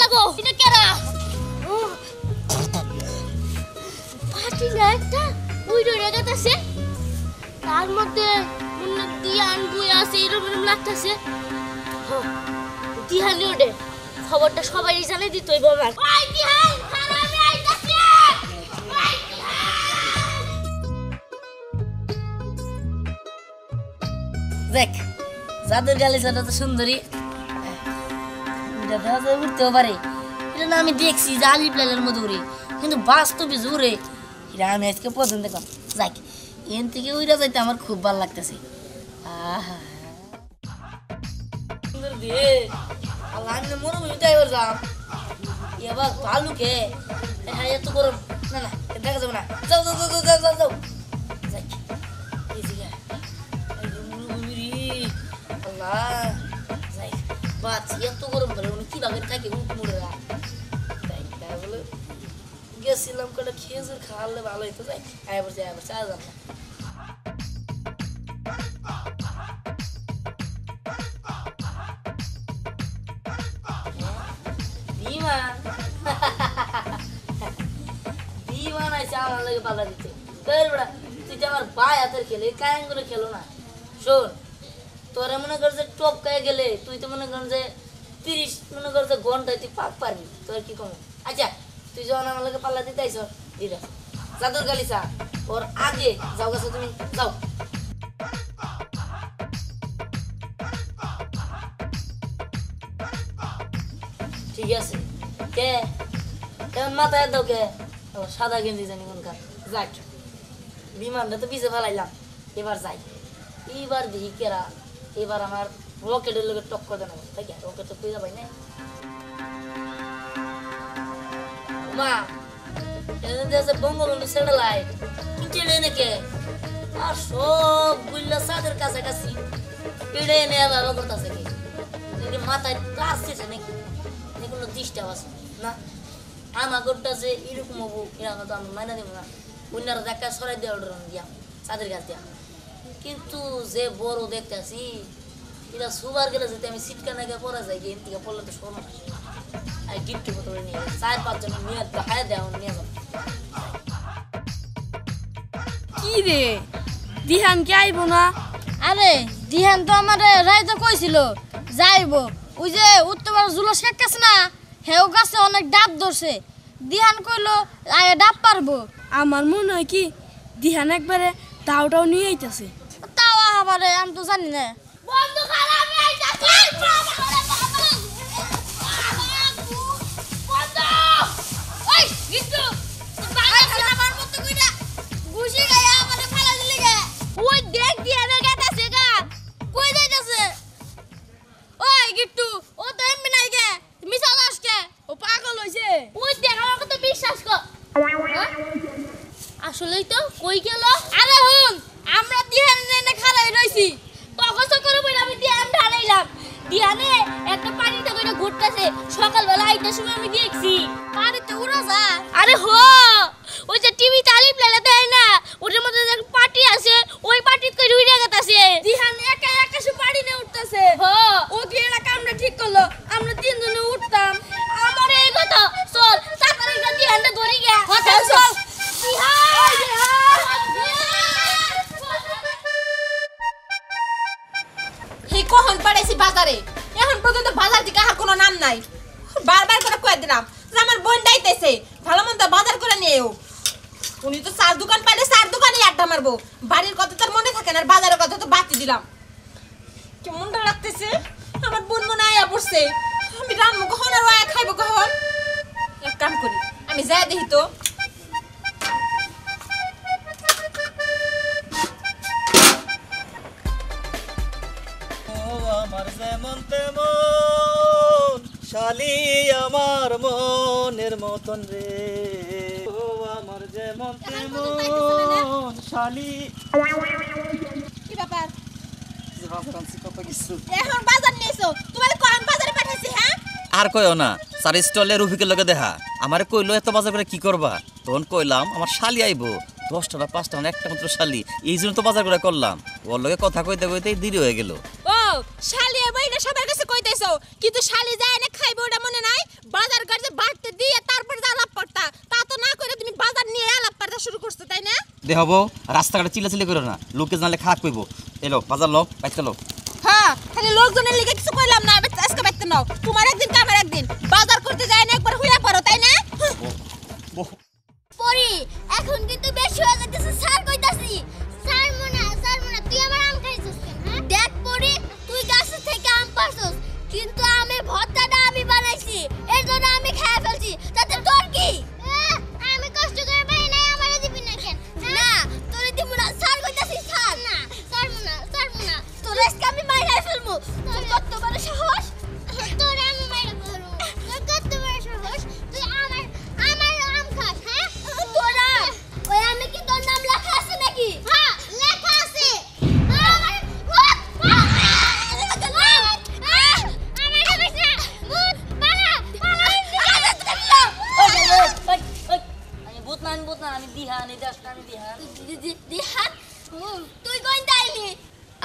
লাগো, এটা কেরা? পাটি না একটা? ওই রয়ে গেছে তার মধ্যে মনে দিয়ান বই আছে এরকম এরকম লাগতেছে। দিহানি ওডে, খবরটা সবাই জানাই দিত ওই বাবার। ওই দিহান খারাপে আইতাছে! দেখ, যাদের গালি সেটা তো সুন্দরী আমি দেখছি যে আলি প্লেলের মতো উড়ে। কিন্তু বাস্তবে উড়ে এটা আমি আজকে প্রথম দেখলাম। যাক এন থেকে উইরা যাইতে আমার খুব ভালো লাগতেছে। আহা। সুন্দর দিয়ে আল্লাহ, আমি এত গরম। না না দেখা যাবে না। যাও যাও যাও যাও যাও যাও। এত গরম করে তাই বলে। গেছিলাম কটা, খেজুর খাওয়ালে ভালো হইতো যাই। আয় আজ আমরা। লাগে পাল্লা দিতে তুই আমার ভাই হাতের খেলে কায়ন করে খেলো না। শোন, তোরা মনে কর যে টপ খায় গেলে, তুই তো মনে কর যে তিরিশ মনে কর যে ঘন্টায় তুই পাক পারবি তোর কি কম? আচ্ছা তুই যখন আমার লাগে পাল্লা দিতে আইস দিরা চাদর গালিসা ওর আগে যাও গেছো তুমি যাও। ঠিক আছে কে? মাথায় দাও কে? ও, সাদা গেঞ্জি জানি কোনকার যাক বিমানটা তো পিছে ফেলাইলাম এবার যাই। এইবার দেখি কেরা এবার আমার রকেটের লোকের টক্কর দেন তাই রকেট তো খুঁজে পাই না? মা আছে বঙ্গবন্ধু স্যাটেলাইট ইটেলে নাকি? আর সব গুল্লা সাদের কাছাকাছি এনে আবার রকত আছে কি এদিকে মাথায় ক্লাস দিছে নাকি? নাকি কোনো ডিস্টার্ব আছে? না? আমার গোটটা যে এরকম হব এরকম তো আমি মাইনা দেবো না। অন্যরা দেখা সরাই দেওয়া দিয়া, চাঁদের গাছ দিয়া। কিন্তু যে বড় দেখতেছি এটা সুবার গেলে যদি আমি সিটকা নাগে পরা যাই গিয়ে থেকে পড়লে তো শোনো আর গিফট মতো করে নিয়ে। চার পাঁচজন নিয়ে দেখায় দেওয়া নিয়ে যাব কি রে? দিহান কি আইব না? আরে দিহান তো আমার রাইতে কইছিল যাইব। ওই যে উত্তর জুলস কাছে না হেও গাছে অনেক ডাব ধরছে। দিহান কইলো আয় ডাব পারব। আমার মনে হয় কি দিহান একবারে তাওটাও নিয়ে আইতাছে। তাও আবারে আমি তো জানি না। বন্ধু খারাপ সকালবেলা আইটার সময় আমি দেখছি। পানিতে উড়া যা। আরে হো ওই যে টিভি চালি প্লেলে দেয় না ওটার মধ্যে যে পার্টি আছে ওই পার্টিত করে উড়ে গেতাছে? দিহান একা একা সে পাড়ি নিয়ে উঠতেছে। হো। ও কি এলাকা আমরা ঠিক করল আমরা তিনজনে উঠতাম। আমার এই কথা চল তাড়াতাড়ি গিয়ে দিহানটা ধরি গে কথা চল কখন পাড়াইছি বাজারে? এখন পর্যন্ত বাজার দিকে আর কোনো নাম নাই। দিলাম আমার বোন ডাইতেছে। ভালো মন্দ বাজার করে নিয়েও উনি তো চার দোকান পাইলে চার দোকানে আড্ডা মারবো। বাড়ির কথা তার মনে থাকে না, আর বাজারের কথা তো বাতি দিলাম। কেমনটা লাগতেছে? আমার বোন মনে আয়া পড়ছে। আমি রান্না কখন আর আয়া খাইবো কখন? এক কাম করি, আমি যাই দেখি তো। আমার যেমন শালি আমার মনের মতন রে। ও আমার যেমন তেমন শালি। কি ব্যাপার? ভাবছি কত কিছু। এখন বাজার নিয়েছো তোমার কখন বাজারে পাঠাইছি হ্যাঁ? আর কইও না চার স্টলে রফিকের লগে দেখা। আমারে কইলো এত বাজার করে কি করবা? তখন কইলাম আমার শালি আইবো। দশটা না পাঁচটা না একটা মাত্র শালি। এই জন্য তো বাজার করে করলাম। ওর লগে কথা কইতে কইতে দেরি হয়ে গেল। ও শালি এটা সবার কাছে কইতেছো। কিন্তু শালি যায় না খাইবো ওটা মনে নাই দেহব রাস্তাঘাটে চিল্লাচিল্লি করো না। লোকে জানলে খারাপ কইব। এলো, বাজার লো বাইতে লো হ্যাঁ খালি লোকজনের লিগে কিছু কইলাম না আজকে বাইতে নাও। তোমার একদিন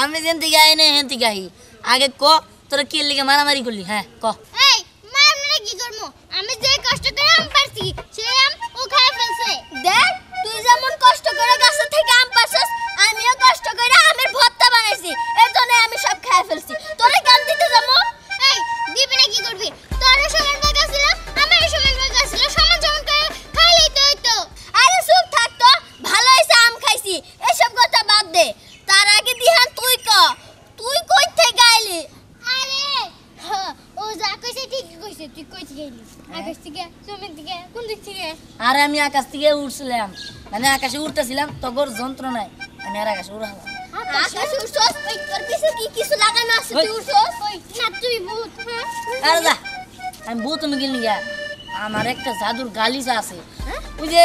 আমি যেন থেকে আই না হেন থেকে আই আগে ক তোরা কি লিগে মারামারি করলি? হ্যাঁ ক। এই মা আমরা কি করব? আমি যে কষ্ট করে আম পারছি সে আম ও খায় ফেলছে। দেখ তুই যেমন কষ্ট করে গাছ থেকে আম পারছিস আমিও কষ্ট করে আমের ভর্তা বানাইছি। এর জন্য আমি সব খেয়ে ফেলছি। তোরে কান দিতে যাব? এই দিবি না কি করবি? তোরও সমান আমি আকাশ থেকে উঠছিলাম মানে আকাশে উঠতেছিলাম তগর যন্ত্রণায় আমি আর আকাশে উড়ালাম। ভূত হ্যাঁ? তুমি গেলি আমার একটা জাদুর গালিচা আছে। ওই যে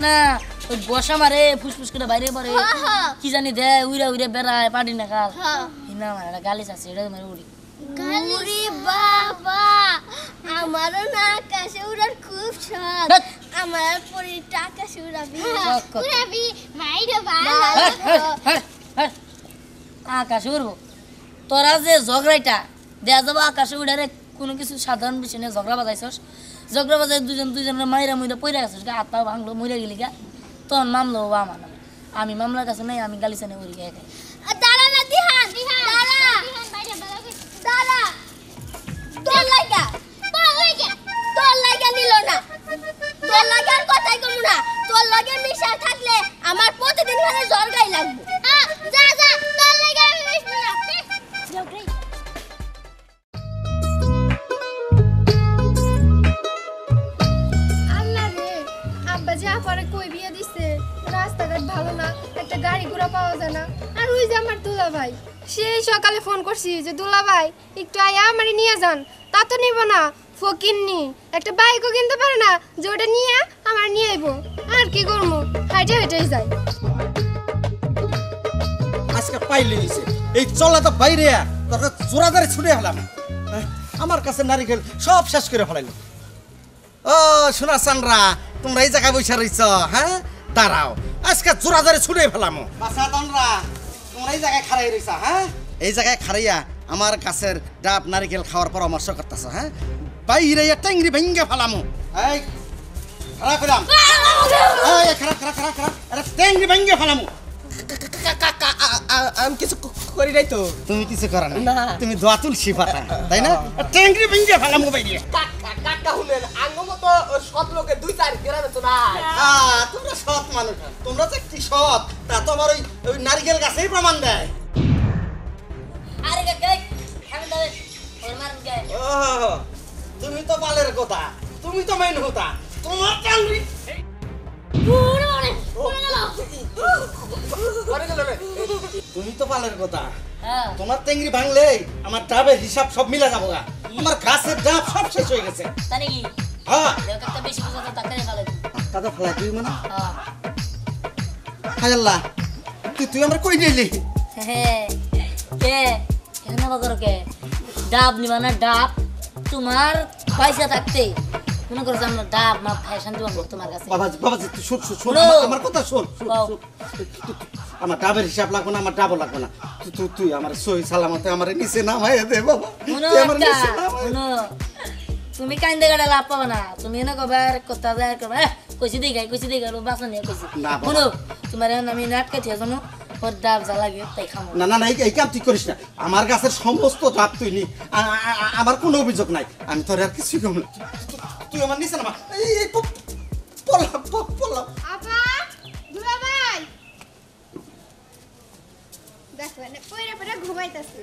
না? ওই বসা মারে ফুসফুস করে বাইরে পরে হ্যাঁ, হ্যাঁ। কি জানি দে উইরা উইরা বেড়ায় পাটি না কাল হ্যাঁ। না আমার একটা গালিচ আছে এটা উড়ি। বাবা আমারও না আকাশে উড়ার খুব শখ। আমার পরীরটা আকাশে উড়াবি শখ কত। উড়াবি মাইরে হ্যাঁ, হ্যাঁ, হ্যাঁ, হ্যাঁ। আকাশে উড়বো। তোরা যে ঝগড়াইটা দেয়া যাব আকাশে উড়ারে কোনো কিছু সাধারণ বিষয় নিয়ে ঝগড়া বাজাইছস। ঝগড়া বাজাই দুজন দুজনের মাইরা মুইরা পইরা গেছিস গা হাত পা ভাঙলো মইরা গেলি গা। তখন মামলো বা আমার আমি মামলার কাছে নাই আমি গালিচা নিয়ে উড়ি গায়ে খাই রাস্তাঘাট ভালো না, একটা গাড়ি ঘোড়া পাওয়া যায় না। আর ওই যে আমার দুলা ভাই সেই সকালে ফোন করছি যে দুলা ভাই একটু আয়া আমারে নিয়ে যান। তা তো নিব না, ফকিননি, একটা বাইকও কিনতে পারে না, যে ওটা নিয়ে আমার নিয়ে আইবো। আর কি করব হাইটে হাইটেই যাই। আজকে পাইলে নিছে এই চলা তো বাইরে তোকে জোরাদারে ছুটে হলাম আমার কাছে নারিকেল সব শেষ করে ফেলাইল। ও সোনা চানরা তোমরা এই জায়গায় বসে রইছ হ্যাঁ? দাঁড়াও। আজকে জোরাদারে ছুটে ফেলাম। বাসা তনরা তোমরা এই জায়গায় খারাই রইছা হ্যাঁ? এই জায়গায় খারাইয়া আমার গাছের ডাব নারিকেল খাওয়ার পরামর্শ করতেছ হ্যাঁ? বাইরে ট্যাংরি ভেঙ্গে ফেলামো। এই খারাপ ফেলাম এই খারাপ খারাপ খারাপ খারাপ আরে ট্যাংরি ভেঙ্গে ফেলাম। আমি কিছু করি নাই তো। তুমি কিছু করা না। তুমি দোয়া তুলসী পাতা তাই না? ট্যাংরি ভেঙ্গে ফেলাম মোবাইল। কাকা কাকা শুনেন আঙ্গ মতো সৎ লোকে দুই চার গ্রামে তো নাই। তোমরা সৎ মানুষ। তোমরা যে কি সৎ তা তো আমার ওই ওই নারকেল গাছেই প্রমাণ দেয়। আরে গাই আমি দাঁড়ে ওর মারুন ও তুমি তো বালের কথা তুমি তো মেন হতা তোমার গেল রে তুমি তো বালের কথা। হ্যাঁ। তোমার ট্যাংরি ভাঙলে আমার ডাবের হিসাব সব মিলে যাব গা। আমার গাছের ডাব সব শেষ হয়ে গেছে। নাকি? হ্যাঁ। বেশি তাকে ফেলা তুই মানে। হ্যাঁ। হায় আল্লাহ তুই তুই আমরা কই নিলি? কে? কেন বাগর কে? ডাব নিবা না ডাব। তোমার পয়সা থাকতে মনে করছ আমরা ডাব মা ফ্যাশন দিব তোমার কাছে। বাবাজি তুই শোন শোন, আমার- কথা শোন আমার ডাবের হিসাব লাগবে না আমার ডাবও লাগবে না। তুই তুই আমার সই সালামতে আমার নিচে নামাই দে বাবা। তুমি কান্দে গাড়া লাভ পাবে না। তুমি এনে কবে আর কথা যায় করবে কইছি দেখাই কইছি দেখাই বাসা নিয়ে কইছি। না, শুনো তোমার আমি নাটকে থেকে জানো ওর ডাব লাগে তাই খামো। না না না এই- তুই করিস না। আমার গাছের সমস্ত ডাব তুই নি। আমার কোনো অভিযোগ নাই। আমি তোর আর কিছুই কম না। তুই আমার নিচে নামা এই এই প- পড়লাম প- পড়লাম আপা দুলাভাই দেখো না পয়রা পয়রা ঘুমাইতাছে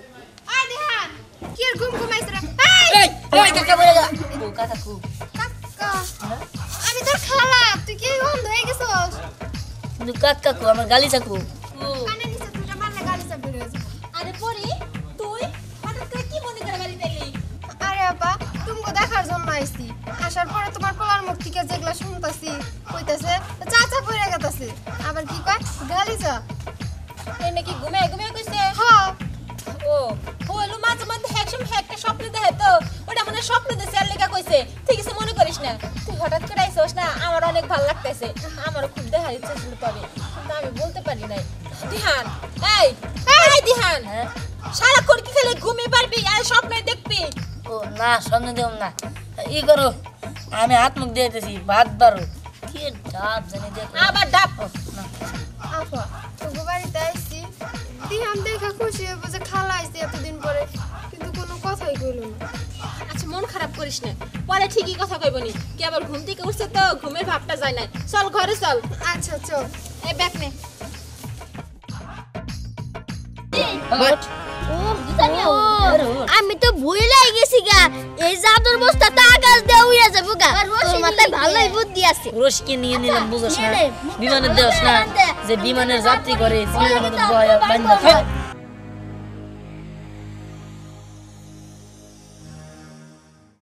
আ দেহান কি আর ঘুম ঘুমাইছ রে এই এই এই কাকা বলে যা ও কাকা কু কাকা আমি তোর খালা তুই কি অন্ধ হয়ে গেছস কিন্তু কাকা কু আমার গালি চাকু আসার পরে তোমার পোলার মুখ থেকে যেগুলা শুনতাছি কইতাছে চাচা পয়রা গেতাছে। আবার কি কয় গালি যা। এই নাকি ঘুমে ঘুমে কইছে? হ্যাঁ। ও হলো মাঝে মধ্যে একসময় একটা স্বপ্ন দেখে তো ওটা মনে হয় স্বপ্ন দেশে আর লেখা কইছে। ঠিক আছে মনে করিস না। তুই হঠাৎ করে আইসোস না আমার অনেক ভালো লাগতেছে। আমারও খুব দেখার ইচ্ছা ছিল তবে কিন্তু আমি বলতে পারি নাই। দিহান এই এই! দিহান হ্যাঁ? সারাক্ষণ কি খেলে ঘুমিয়ে পারবি আর স্বপ্নে দেখবি? ও না স্বপ্ন দেব না। ই করো আমি হাত মুখ দিয়ে দিতেছি ভাত বারো কি ডাব জানি দেখো আবার ডাব। না। আপা তোকে বাড়িতে আইছি। দিহান দেখা খুশি হয়ে যে খালা আইছি এতদিন পরে কিন্তু কোনো কথাই কইল না। আচ্ছা মন খারাপ করিস না। পরে ঠিকই কথা কইবনি কি আবার ঘুম থেকে উঠছে তো ঘুমের ভাবটা যায় না চল ঘরে চল। আচ্ছা চল। এই ব্যাগ নে। আমি তো ভুলাই গেছি গা। এই জাদুর বস্তা তো আকাশ দেওয়া উড়ে যাব গা। তোর মাথায় ভালোই বুদ্ধি আছে। রশকে নিয়ে নিলাম বুঝোস না? বিমানের দেওয়াস না। যে বিমানের যাত্রী করে বিমানের বয়া বান্ধা